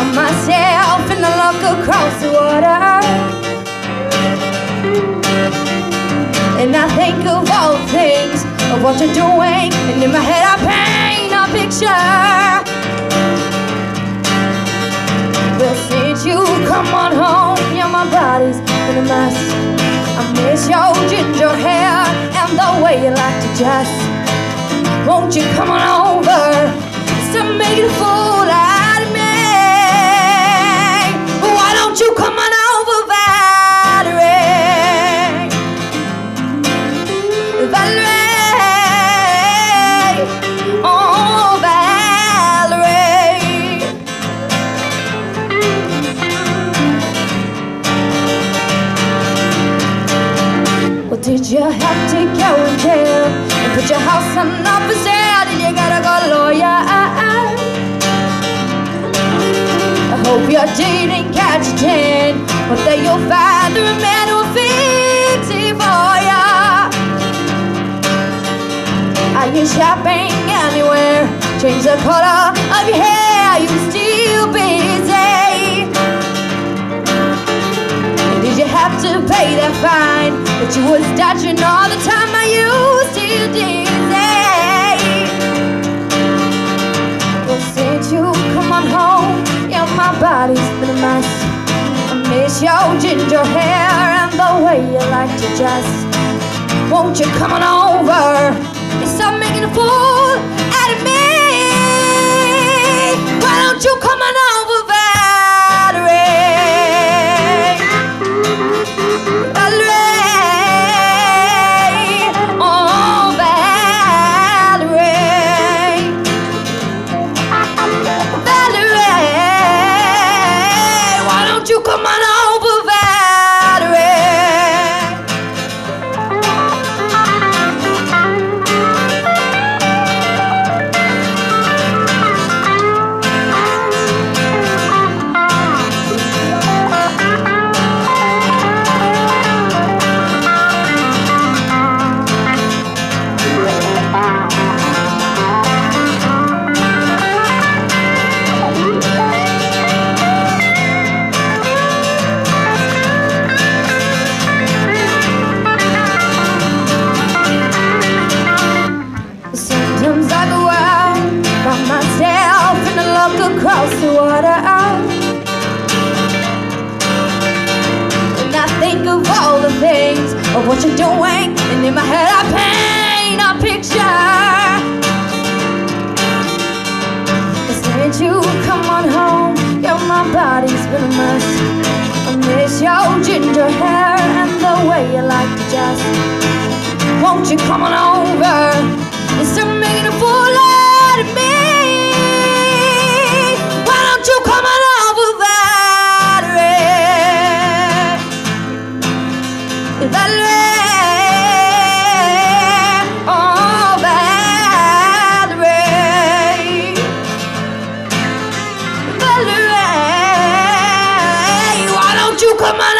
by myself in the look across the water. And I think of all things of what you're doing, and in my head I paint a picture. Well, since you come on home, yeah, my body's in a mess. I miss your ginger hair and the way you like to dress. Won't you come on over? Did you have to go in jail and put your house on up for sale? Did you gotta go lawyer? I hope your dating catch a ten, but then you'll find the man who'll fix it for ya. Are you shopping anywhere? Change the color of your hair. You still busy? Was dodging all the time? Are you still dizzy? Well, since you come on home, yeah, my body's been a mess. I miss your ginger hair and the way you like to dress. Won't you come on over and stop making a fool you come on over, across the water. And I think of all the things of what you're doing, and in my head I paint a picture. Since you come on home, yeah, my body's been a mess. I miss your ginger hair and the way you like to dress. Won't you come on over and start making a fool out of me? Why don't you come on?